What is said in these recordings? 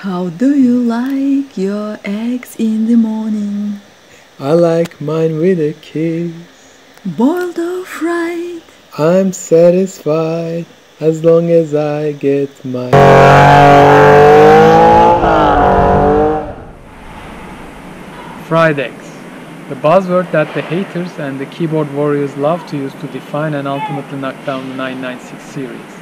How do you like your eggs in the morning? I like mine with a kiss. Boiled or fried? I'm satisfied as long as I get my. Fried eggs. The buzzword that the haters and the keyboard warriors love to use to define and ultimately knock down the 996 series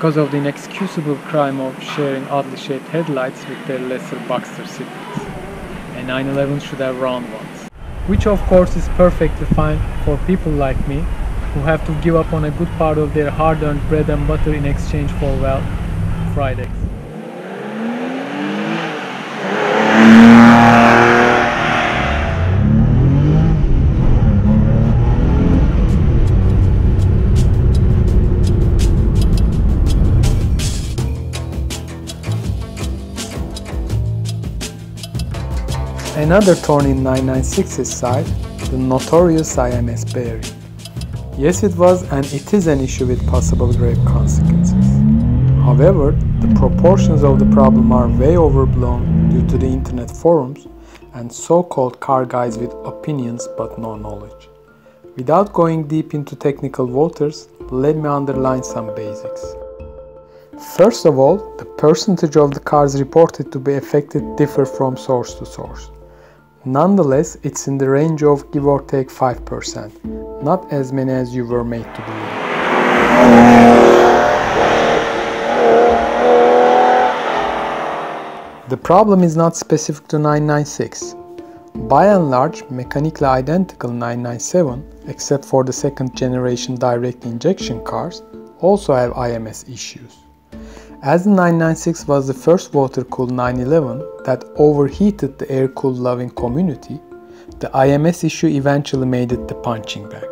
because of the inexcusable crime of sharing oddly shaped headlights with their lesser Boxster siblings. A 911 should have round ones. Which of course is perfectly fine for people like me who have to give up on a good part of their hard-earned bread and butter in exchange for, well, fried eggs. Another thorn in 996's side, the notorious IMS bearing. Yes, it was and it is an issue with possible grave consequences. However, the proportions of the problem are way overblown due to the internet forums and so-called car guys with opinions but no knowledge. Without going deep into technical waters, let me underline some basics. First of all, the percentage of the cars reported to be affected differ from source to source. Nonetheless, it's in the range of give or take 5%, not as many as you were made to believe. The problem is not specific to 996. By and large, mechanically identical 997, except for the second generation direct injection cars, also have IMS issues. As the 996 was the first water-cooled 911 that overheated the air-cooled loving community, the IMS issue eventually made it the punching bag.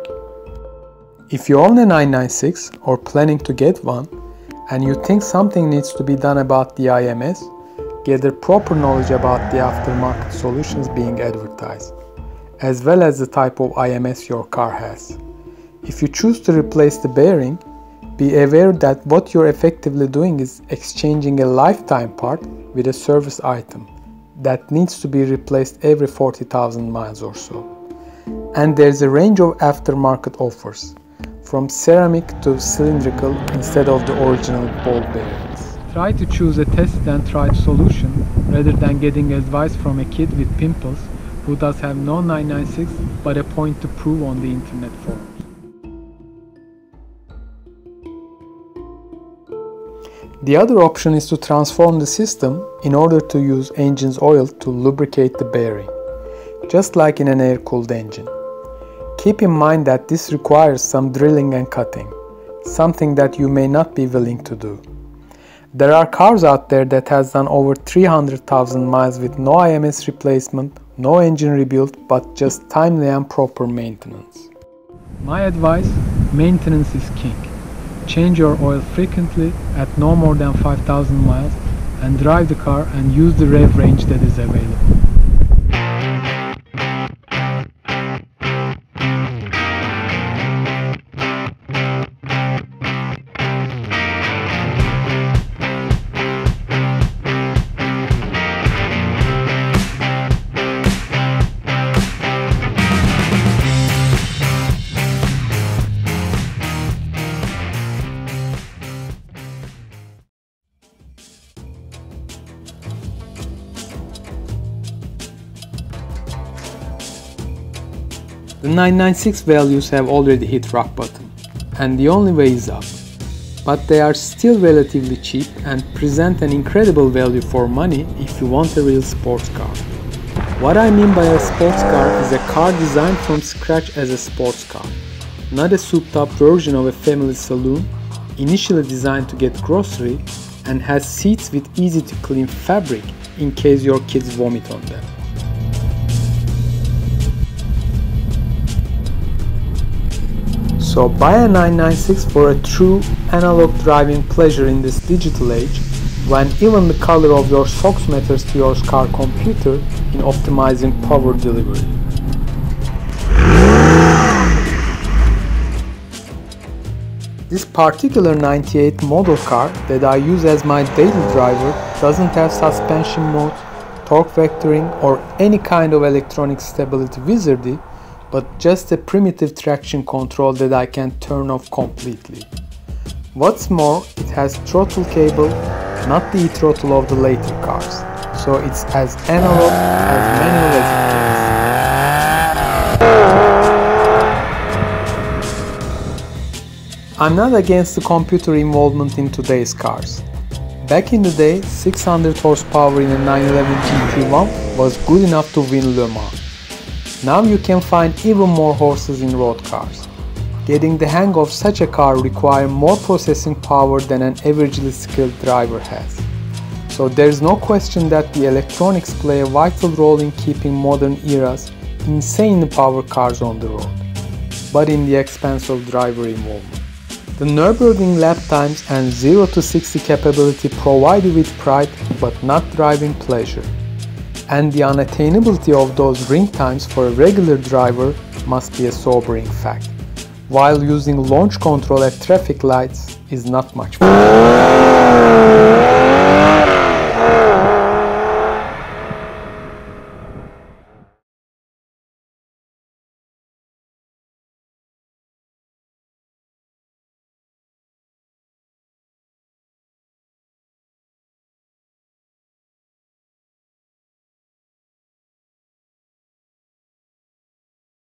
If you own a 996 or planning to get one, and you think something needs to be done about the IMS, gather proper knowledge about the aftermarket solutions being advertised, as well as the type of IMS your car has. If you choose to replace the bearing, be aware that what you're effectively doing is exchanging a lifetime part with a service item that needs to be replaced every 40,000 miles or so. And there's a range of aftermarket offers, from ceramic to cylindrical instead of the original ball bearings. Try to choose a tested and tried solution rather than getting advice from a kid with pimples who does have no 996 but a point to prove on the internet forum. The other option is to transform the system in order to use engine's oil to lubricate the bearing, just like in an air-cooled engine. Keep in mind that this requires some drilling and cutting, something that you may not be willing to do. There are cars out there that has done over 300,000 miles with no IMS replacement, no engine rebuild, but just timely and proper maintenance. My advice, maintenance is king. Change your oil frequently at no more than 5000 miles and drive the car and use the rev range that is available. The 996 values have already hit rock bottom, and the only way is up. But they are still relatively cheap and present an incredible value for money if you want a real sports car. What I mean by a sports car is a car designed from scratch as a sports car, not a souped up version of a family saloon, initially designed to get grocery and has seats with easy to clean fabric in case your kids vomit on them. So buy a 996 for a true analog driving pleasure in this digital age when even the color of your socks matters to your car computer in optimizing power delivery. This particular 98 model car that I use as my daily driver doesn't have suspension mode, torque vectoring or any kind of electronic stability wizardry, but just a primitive traction control that I can turn off completely. What's more, it has throttle cable, not the e-throttle of the later cars, so it's as analog as manual as it I'm not against the computer involvement in today's cars. Back in the day, 600 horsepower in a 911 GT1 was good enough to win Le Mans. Now you can find even more horses in road cars. Getting the hang of such a car requires more processing power than an averagely skilled driver has. So there's no question that the electronics play a vital role in keeping modern era's insanely powered cars on the road, but in the expense of driver involvement. The Nürburgring lap times and 0 to 60 capability provide you with pride but not driving pleasure. And the unattainability of those ring times for a regular driver must be a sobering fact, while using launch control at traffic lights is not much fun.